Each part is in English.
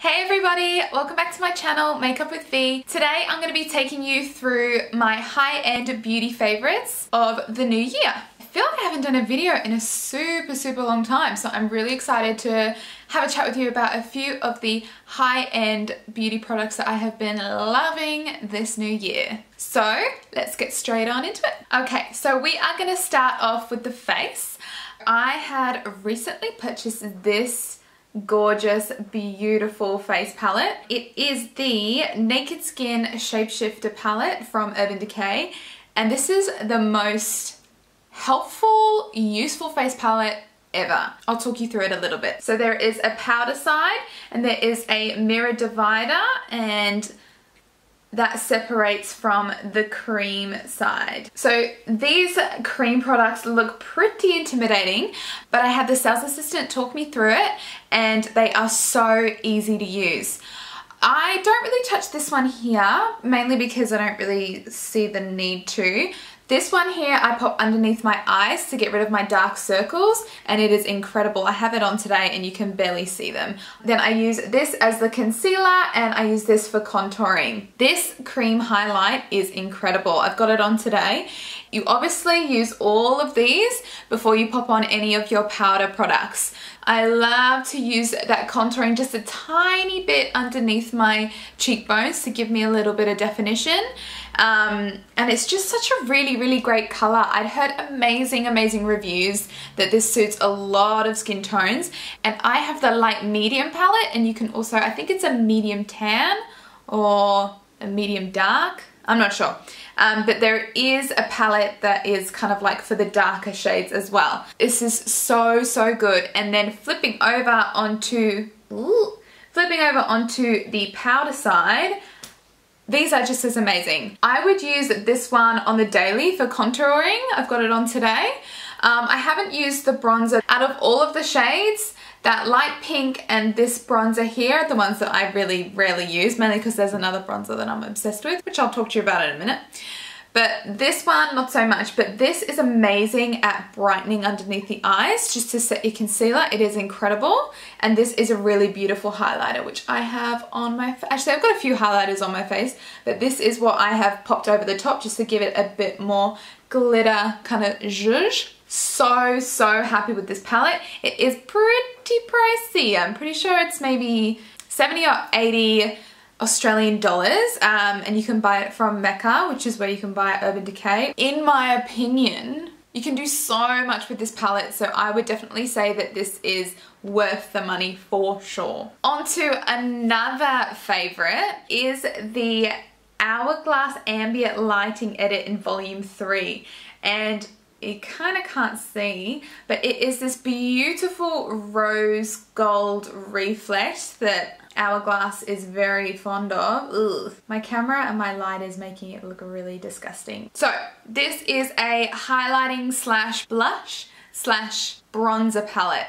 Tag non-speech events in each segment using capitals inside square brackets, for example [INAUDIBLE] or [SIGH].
Hey everybody, welcome back to my channel, Makeup with V. Today I'm going to be taking you through my high-end beauty favorites of the new year. I feel like I haven't done a video in a super, super long time, so I'm really excited to have a chat with you about a few of the high-end beauty products that I have been loving this new year. So let's get straight on into it. Okay, so we are going to start off with the face. I had recently purchased this gorgeous, beautiful face palette. It is the Naked Skin Shapeshifter palette from Urban Decay. And this is the most helpful, useful face palette ever. I'll talk you through it a little bit. So there is a powder side and there is a mirror divider and that separates from the cream side. So these cream products look pretty intimidating, but I had the sales assistant talk me through it and they are so easy to use. I don't really touch this one here, mainly because I don't really see the need to. This one here I pop underneath my eyes to get rid of my dark circles and it is incredible. I have it on today and you can barely see them. Then I use this as the concealer and I use this for contouring. This cream highlight is incredible. I've got it on today. You obviously use all of these before you pop on any of your powder products. I love to use that contouring just a tiny bit underneath my cheekbones to give me a little bit of definition. Um, and it's just such a really, really great color. I'd heard amazing, amazing reviews that this suits a lot of skin tones. And I have the light medium palette and you can also, I think it's a medium tan or a medium dark. I'm not sure. Um, but there is a palette that is kind of like for the darker shades as well. This is so, so good. And then flipping over onto, ooh, flipping over onto the powder side, these are just as amazing. I would use this one on the daily for contouring. I've got it on today. Um, I haven't used the bronzer. Out of all of the shades, that light pink and this bronzer here are the ones that I really rarely use, mainly because there's another bronzer that I'm obsessed with, which I'll talk to you about in a minute. But this one, not so much, but this is amazing at brightening underneath the eyes just to set your concealer. It is incredible. And this is a really beautiful highlighter, which I have on my. Actually, I've got a few highlighters on my face, but this is what I have popped over the top just to give it a bit more glitter kind of zhuzh. So, so happy with this palette. It is pretty pricey. I'm pretty sure it's maybe 70 or 80 Australian dollars um, and you can buy it from Mecca, which is where you can buy Urban Decay. In my opinion, you can do so much with this palette, so I would definitely say that this is worth the money for sure. On to another favorite is the Hourglass Ambient Lighting Edit in Volume 3. And you kind of can't see, but it is this beautiful rose gold reflect that Hourglass is very fond of. Ugh. My camera and my light is making it look really disgusting. So this is a highlighting slash blush slash bronzer palette.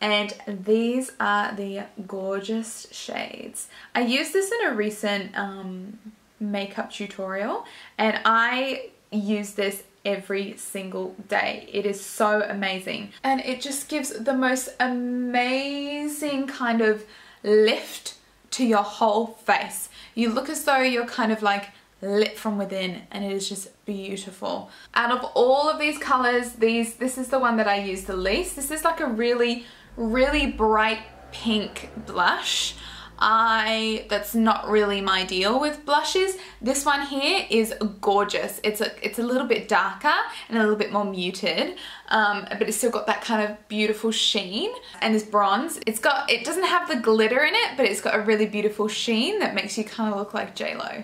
And these are the gorgeous shades. I used this in a recent um, makeup tutorial and I use this every single day. It is so amazing. And it just gives the most amazing kind of lift to your whole face. You look as though you're kind of like lit from within and it is just beautiful. Out of all of these colors, these this is the one that I use the least. This is like a really, really bright pink blush. I that's not really my deal with blushes. This one here is gorgeous. It's a it's a little bit darker and a little bit more muted, um, but it's still got that kind of beautiful sheen. And this bronze, it's got it doesn't have the glitter in it, but it's got a really beautiful sheen that makes you kind of look like J Lo.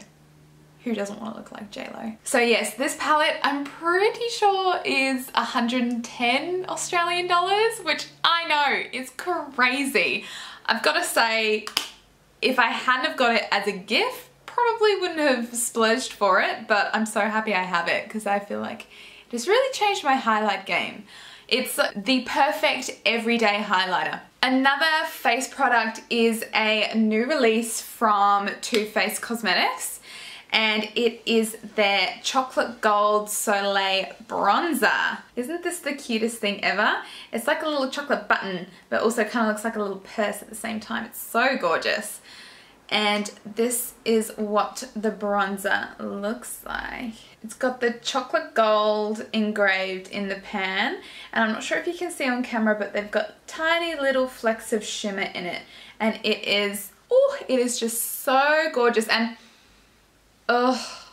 Who doesn't want to look like J-Lo? So yes, this palette I'm pretty sure is 110 Australian dollars, which I know is crazy. I've got to say, if I hadn't have got it as a gift, probably wouldn't have splurged for it, but I'm so happy I have it because I feel like it has really changed my highlight game. It's the perfect everyday highlighter. Another face product is a new release from Too Faced Cosmetics and it is their Chocolate Gold Soleil Bronzer. Isn't this the cutest thing ever? It's like a little chocolate button, but also kind of looks like a little purse at the same time. It's so gorgeous. And this is what the bronzer looks like. It's got the chocolate gold engraved in the pan. And I'm not sure if you can see on camera, but they've got tiny little flecks of shimmer in it. And it is, oh, it is just so gorgeous. And, oh,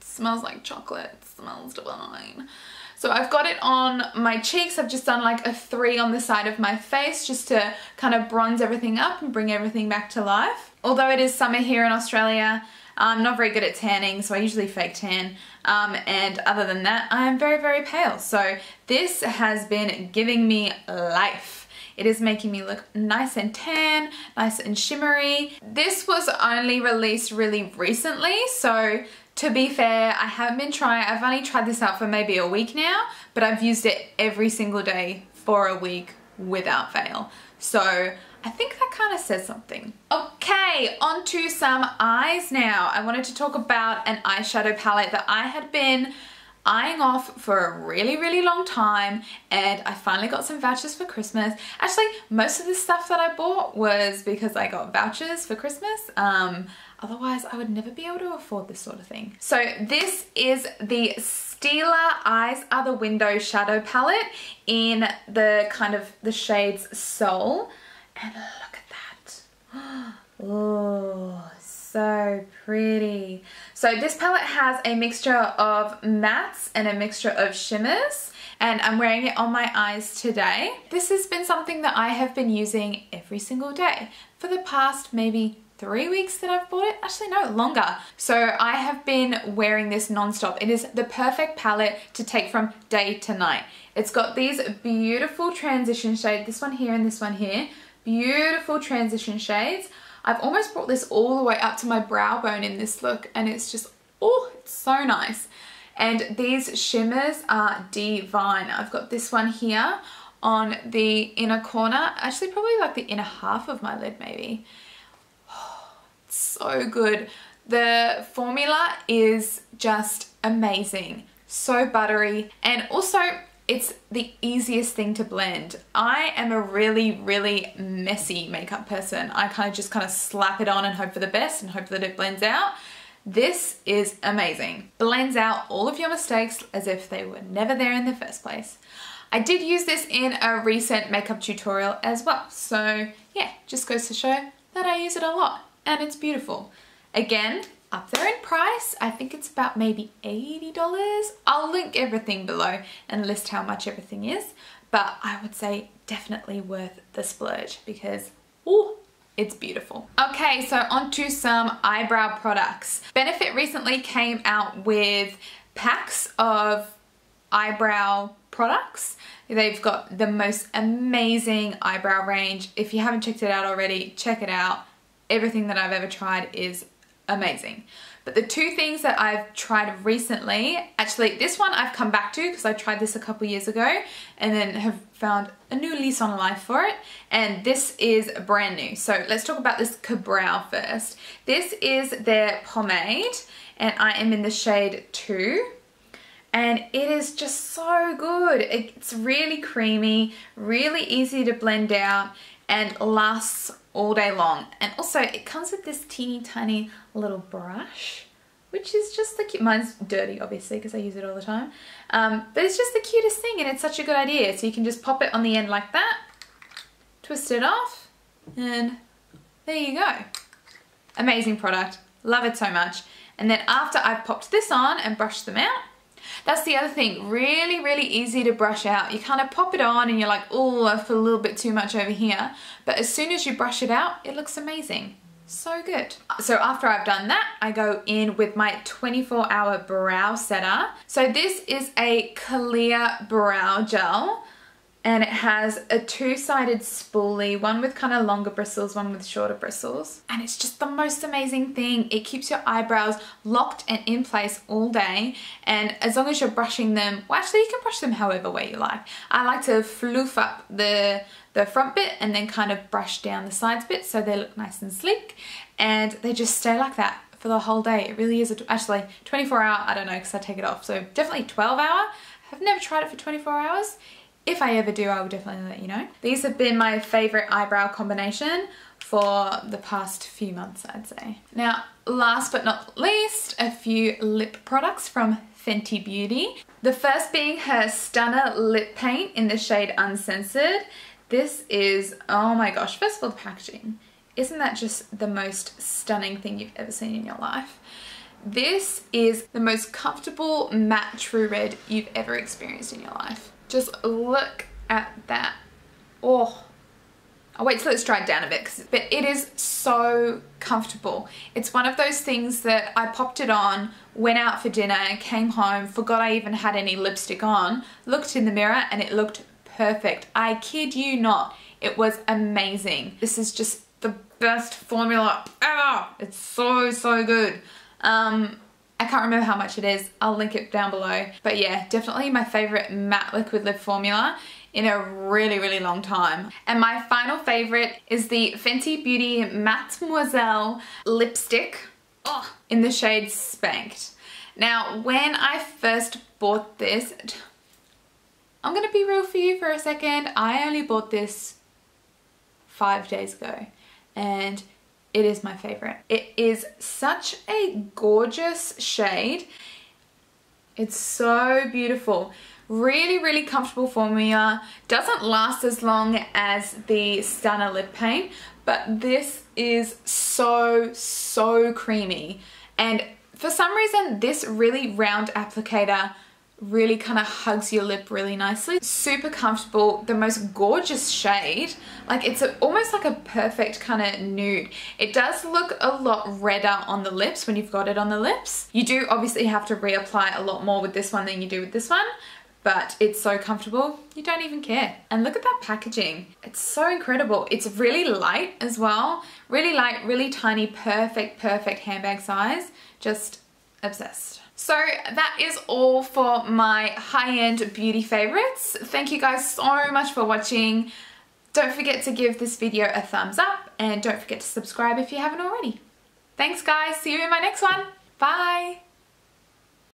smells like chocolate. Smells divine. So I've got it on my cheeks. I've just done like a three on the side of my face just to kind of bronze everything up and bring everything back to life. Although it is summer here in Australia, I'm not very good at tanning, so I usually fake tan. Um, and other than that, I'm very, very pale. So this has been giving me life. It is making me look nice and tan, nice and shimmery. This was only released really recently, so to be fair, I haven't been trying, I've only tried this out for maybe a week now, but I've used it every single day for a week without fail. So I think that kind of says something. Okay, on to some eyes now. I wanted to talk about an eyeshadow palette that I had been eyeing off for a really, really long time and I finally got some vouchers for Christmas. Actually, most of the stuff that I bought was because I got vouchers for Christmas. Um, otherwise, I would never be able to afford this sort of thing. So this is the Stila Eyes Are the Window Shadow Palette in the kind of the shades Soul. And look at that. [GASPS] Oh, so pretty. So this palette has a mixture of mattes and a mixture of shimmers and I'm wearing it on my eyes today. This has been something that I have been using every single day for the past maybe three weeks that I've bought it. Actually, no, longer. So I have been wearing this non-stop. It is the perfect palette to take from day to night. It's got these beautiful transition shades, this one here and this one here. Beautiful transition shades. I've almost brought this all the way up to my brow bone in this look and it's just, oh, it's so nice. And these shimmers are divine. I've got this one here on the inner corner, actually probably like the inner half of my lid maybe. [SIGHS] Oh, so good. The formula is just amazing. So buttery and also it's the easiest thing to blend. I am a really, really messy makeup person. I kind of just kind of slap it on and hope for the best and hope that it blends out. This is amazing. Blends out all of your mistakes as if they were never there in the first place. I did use this in a recent makeup tutorial as well. So yeah, just goes to show that I use it a lot and it's beautiful. Again, up there in price. I think it's about maybe $80. I'll link everything below and list how much everything is. But I would say definitely worth the splurge because, oh, it's beautiful. Okay, so on to some eyebrow products. Benefit recently came out with packs of eyebrow products. They've got the most amazing eyebrow range. If you haven't checked it out already, check it out. Everything that I've ever tried is amazing. But the two things that I've tried recently, actually this one I've come back to because I tried this a couple years ago and then have found a new lease on life for it. And this is brand new. So let's talk about this Ka-Brow first. This is their pomade and I am in the shade 2 and it is just so good. It's really creamy, really easy to blend out and lasts all day long. And also it comes with this teeny tiny little brush, which is just the cute, mine's dirty obviously because I use it all the time. Um, but it's just the cutest thing and it's such a good idea. So you can just pop it on the end like that, twist it off, and there you go. Amazing product, love it so much. And then after I've popped this on and brushed them out, that's the other thing, really, really easy to brush out. You kind of pop it on and you're like, oh, I feel a little bit too much over here. But as soon as you brush it out, it looks amazing. So good. So after I've done that, I go in with my 24 hour brow setter. So this is a clear brow gel and it has a two-sided spoolie, one with kind of longer bristles, one with shorter bristles. And it's just the most amazing thing. It keeps your eyebrows locked and in place all day. And as long as you're brushing them, well actually you can brush them however way you like. I like to floof up the, the front bit and then kind of brush down the sides bit so they look nice and sleek. And they just stay like that for the whole day. It really is, a, actually 24 hour, I don't know because I take it off. So definitely 12 hour. I've never tried it for 24 hours. If I ever do, I will definitely let you know. These have been my favorite eyebrow combination for the past few months, I'd say. Now, last but not least, a few lip products from Fenty Beauty. The first being her Stunna Lip Paint in the shade Uncensored. This is, oh my gosh, first of all, the packaging. Isn't that just the most stunning thing you've ever seen in your life? This is the most comfortable matte true red you've ever experienced in your life. Just look at that. Oh, I'll wait till it's dried down a bit, but it is so comfortable. It's one of those things that I popped it on, went out for dinner, came home, forgot I even had any lipstick on, looked in the mirror and it looked perfect. I kid you not, it was amazing. This is just the best formula ever. It's so, so good. Um, I can't remember how much it is. I'll link it down below. But yeah, definitely my favorite matte liquid lip formula in a really, really long time. And my final favorite is the Fenty Beauty Mattemoiselle lipstick oh, in the shade Spanked. Now, when I first bought this, I'm gonna be real for you for a second. I only bought this five days ago and it is my favorite. It is such a gorgeous shade. It's so beautiful. Really, really comfortable formula. Uh, doesn't last as long as the Stunna lip paint, but this is so, so creamy. And for some reason, this really round applicator really kind of hugs your lip really nicely. Super comfortable, the most gorgeous shade. Like it's a, almost like a perfect kind of nude. It does look a lot redder on the lips when you've got it on the lips. You do obviously have to reapply a lot more with this one than you do with this one, but it's so comfortable, you don't even care. And look at that packaging. It's so incredible. It's really light as well. Really light, really tiny, perfect, perfect handbag size. Just obsessed. So that is all for my high-end beauty favorites. Thank you guys so much for watching. Don't forget to give this video a thumbs up and don't forget to subscribe if you haven't already. Thanks guys, see you in my next one. Bye.